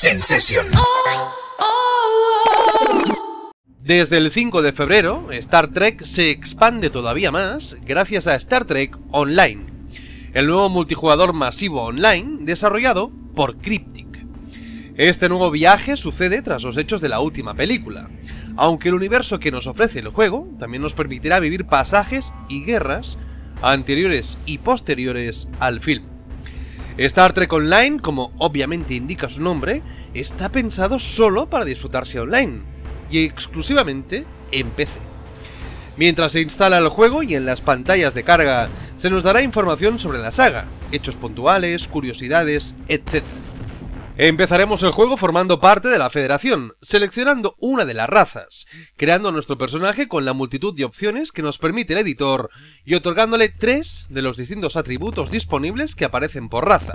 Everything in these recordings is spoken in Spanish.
Sensation. Desde el 5 de febrero, Star Trek se expande todavía más gracias a Star Trek Online, el nuevo multijugador masivo online desarrollado por Cryptic. Este nuevo viaje sucede tras los hechos de la última película, aunque el universo que nos ofrece el juego también nos permitirá vivir pasajes y guerras anteriores y posteriores al film. Star Trek Online, como obviamente indica su nombre, está pensado solo para disfrutarse online y exclusivamente en PC. Mientras se instala el juego y en las pantallas de carga se nos dará información sobre la saga, hechos puntuales, curiosidades, etc. Empezaremos el juego formando parte de la Federación, seleccionando una de las razas, creando nuestro personaje con la multitud de opciones que nos permite el editor y otorgándole tres de los distintos atributos disponibles que aparecen por raza.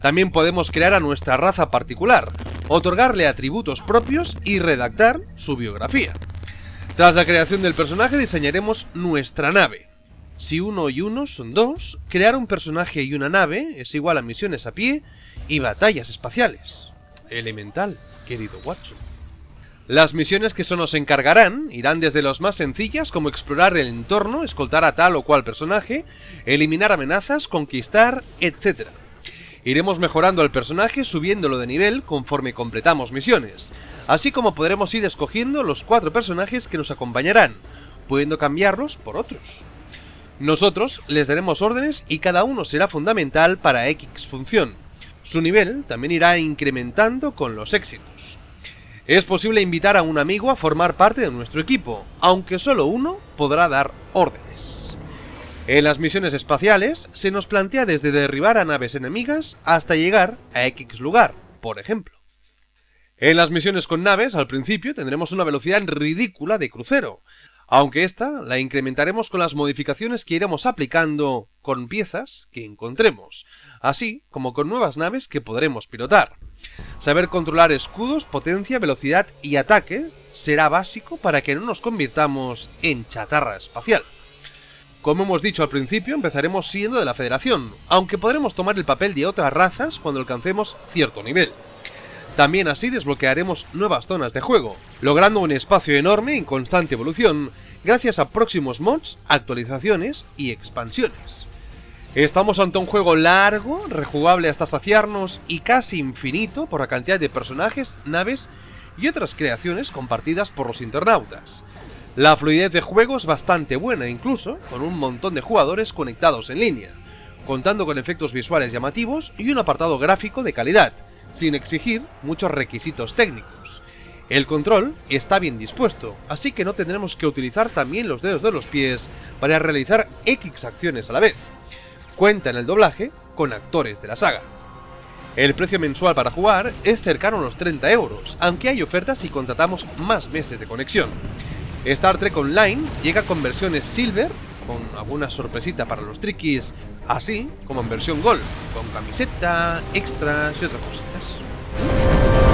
También podemos crear a nuestra raza particular, otorgarle atributos propios y redactar su biografía. Tras la creación del personaje diseñaremos nuestra nave. Si uno y uno son dos, crear un personaje y una nave es igual a misiones a pie y batallas espaciales. Elemental, querido Watson. Las misiones que se nos encargarán irán desde los más sencillas como explorar el entorno, escoltar a tal o cual personaje, eliminar amenazas, conquistar, etc. Iremos mejorando al personaje subiéndolo de nivel conforme completamos misiones, así como podremos ir escogiendo los cuatro personajes que nos acompañarán, pudiendo cambiarlos por otros. Nosotros les daremos órdenes y cada uno será fundamental para X función. Su nivel también irá incrementando con los éxitos. Es posible invitar a un amigo a formar parte de nuestro equipo, aunque solo uno podrá dar órdenes. En las misiones espaciales se nos plantea desde derribar a naves enemigas hasta llegar a X lugar, por ejemplo. En las misiones con naves, al principio tendremos una velocidad ridícula de crucero, aunque esta la incrementaremos con las modificaciones que iremos aplicando con piezas que encontremos, así como con nuevas naves que podremos pilotar. Saber controlar escudos, potencia, velocidad y ataque será básico para que no nos convirtamos en chatarra espacial. Como hemos dicho al principio, empezaremos siendo de la Federación, aunque podremos tomar el papel de otras razas cuando alcancemos cierto nivel. También así desbloquearemos nuevas zonas de juego, logrando un espacio enorme en constante evolución gracias a próximos mods, actualizaciones y expansiones. Estamos ante un juego largo, rejugable hasta saciarnos y casi infinito por la cantidad de personajes, naves y otras creaciones compartidas por los internautas. La fluidez de juego es bastante buena incluso, con un montón de jugadores conectados en línea, contando con efectos visuales llamativos y un apartado gráfico de calidad, sin exigir muchos requisitos técnicos. El control está bien dispuesto, así que no tendremos que utilizar también los dedos de los pies para realizar X acciones a la vez. Cuenta en el doblaje con actores de la saga. El precio mensual para jugar es cercano a los 30 euros, aunque hay ofertas si contratamos más meses de conexión. Star Trek Online llega con versiones Silver, con alguna sorpresita para los trickies, así como en versión Gold, con camiseta, extras y otras cositas.